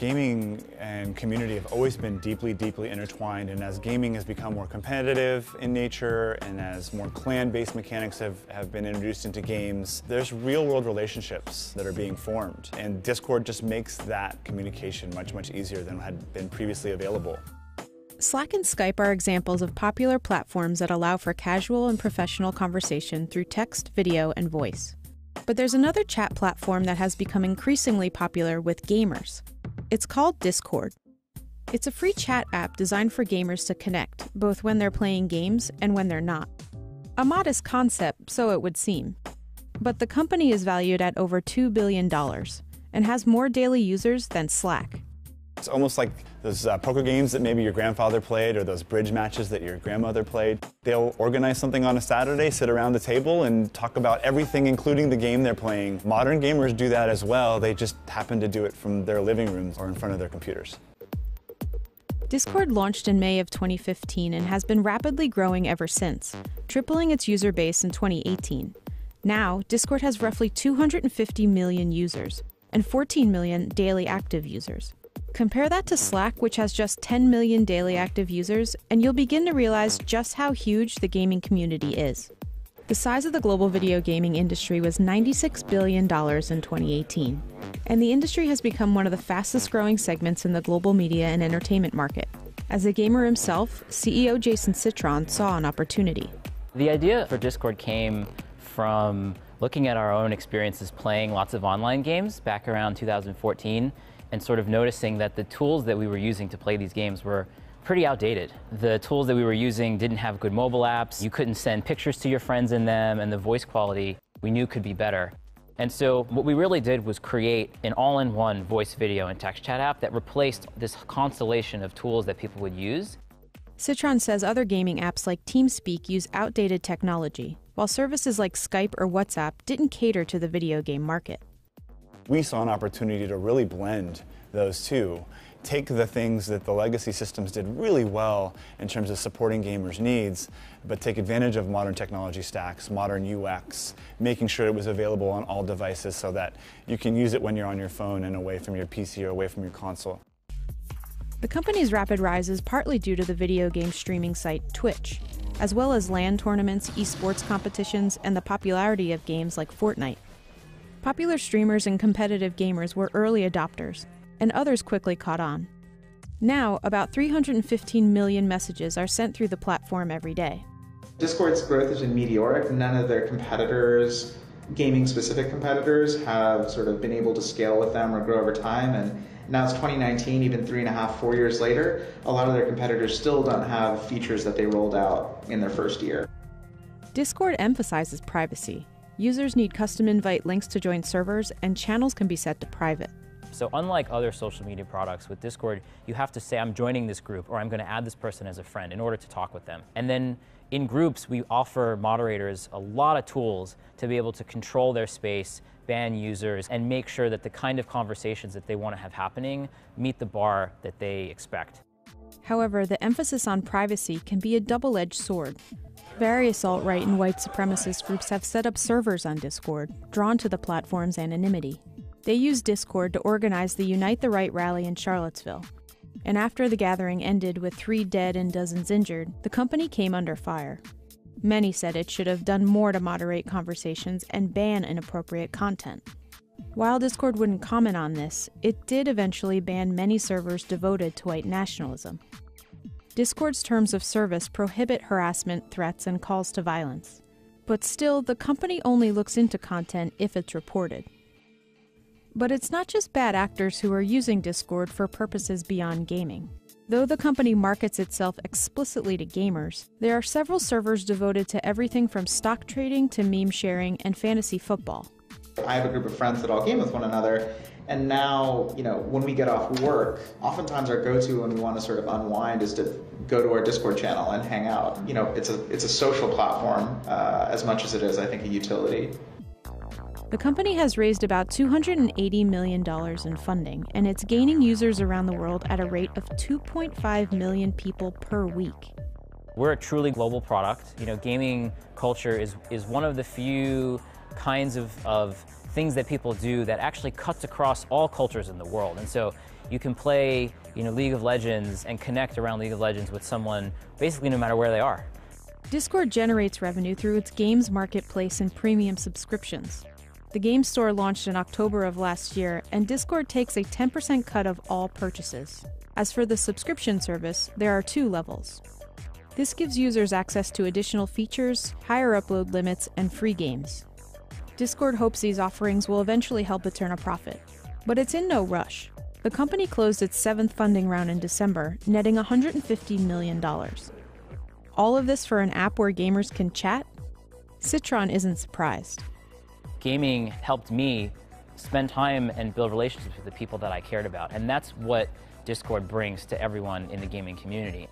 Gaming and community have always been deeply, deeply intertwined, and as gaming has become more competitive in nature and as more clan-based mechanics have, have been introduced into games, there's real-world relationships that are being formed, and Discord just makes that communication much, much easier than had been previously available. Slack and Skype are examples of popular platforms that allow for casual and professional conversation through text, video, and voice. But there's another chat platform that has become increasingly popular with gamers. It's called Discord. It's a free chat app designed for gamers to connect, both when they're playing games and when they're not. A modest concept, so it would seem. But the company is valued at over $2 billion and has more daily users than Slack. It's almost like those uh, poker games that maybe your grandfather played or those bridge matches that your grandmother played. They'll organize something on a Saturday, sit around the table, and talk about everything, including the game they're playing. Modern gamers do that as well. They just happen to do it from their living rooms or in front of their computers. Discord launched in May of 2015 and has been rapidly growing ever since, tripling its user base in 2018. Now, Discord has roughly 250 million users and 14 million daily active users. Compare that to Slack, which has just 10 million daily active users, and you'll begin to realize just how huge the gaming community is. The size of the global video gaming industry was $96 billion in 2018, and the industry has become one of the fastest growing segments in the global media and entertainment market. As a gamer himself, CEO Jason Citron saw an opportunity. The idea for Discord came from looking at our own experiences playing lots of online games back around 2014 and sort of noticing that the tools that we were using to play these games were pretty outdated. The tools that we were using didn't have good mobile apps, you couldn't send pictures to your friends in them, and the voice quality we knew could be better. And so what we really did was create an all-in-one voice, video, and text chat app that replaced this constellation of tools that people would use. Citron says other gaming apps like TeamSpeak use outdated technology, while services like Skype or WhatsApp didn't cater to the video game market we saw an opportunity to really blend those two. Take the things that the legacy systems did really well in terms of supporting gamers' needs, but take advantage of modern technology stacks, modern UX, making sure it was available on all devices so that you can use it when you're on your phone and away from your PC or away from your console. The company's rapid rise is partly due to the video game streaming site Twitch, as well as LAN tournaments, esports competitions, and the popularity of games like Fortnite. Popular streamers and competitive gamers were early adopters, and others quickly caught on. Now, about 315 million messages are sent through the platform every day. Discord's growth has been meteoric. None of their competitors, gaming specific competitors, have sort of been able to scale with them or grow over time. And now it's 2019, even three and a half, four years later, a lot of their competitors still don't have features that they rolled out in their first year. Discord emphasizes privacy, Users need custom invite links to join servers, and channels can be set to private. So unlike other social media products, with Discord, you have to say, I'm joining this group, or I'm going to add this person as a friend in order to talk with them. And then in groups, we offer moderators a lot of tools to be able to control their space, ban users, and make sure that the kind of conversations that they want to have happening meet the bar that they expect. However, the emphasis on privacy can be a double-edged sword. Various alt right and white supremacist groups have set up servers on Discord, drawn to the platform's anonymity. They used Discord to organize the Unite the Right rally in Charlottesville. And after the gathering ended with three dead and dozens injured, the company came under fire. Many said it should have done more to moderate conversations and ban inappropriate content. While Discord wouldn't comment on this, it did eventually ban many servers devoted to white nationalism. Discord's terms of service prohibit harassment, threats, and calls to violence. But still, the company only looks into content if it's reported. But it's not just bad actors who are using Discord for purposes beyond gaming. Though the company markets itself explicitly to gamers, there are several servers devoted to everything from stock trading to meme sharing and fantasy football. I have a group of friends that all game with one another, and now, you know, when we get off work, oftentimes our go-to when we want to sort of unwind is to go to our Discord channel and hang out. You know, it's a it's a social platform uh, as much as it is, I think, a utility. The company has raised about $280 million in funding, and it's gaining users around the world at a rate of 2.5 million people per week. We're a truly global product. You know, gaming culture is, is one of the few kinds of, of things that people do that actually cuts across all cultures in the world. And so you can play, you know, League of Legends and connect around League of Legends with someone basically no matter where they are. Discord generates revenue through its games marketplace and premium subscriptions. The game store launched in October of last year, and Discord takes a 10% cut of all purchases. As for the subscription service, there are two levels. This gives users access to additional features, higher upload limits, and free games. Discord hopes these offerings will eventually help it turn a profit. But it's in no rush. The company closed its seventh funding round in December, netting $150 million. All of this for an app where gamers can chat? Citron isn't surprised. Gaming helped me spend time and build relationships with the people that I cared about, and that's what Discord brings to everyone in the gaming community.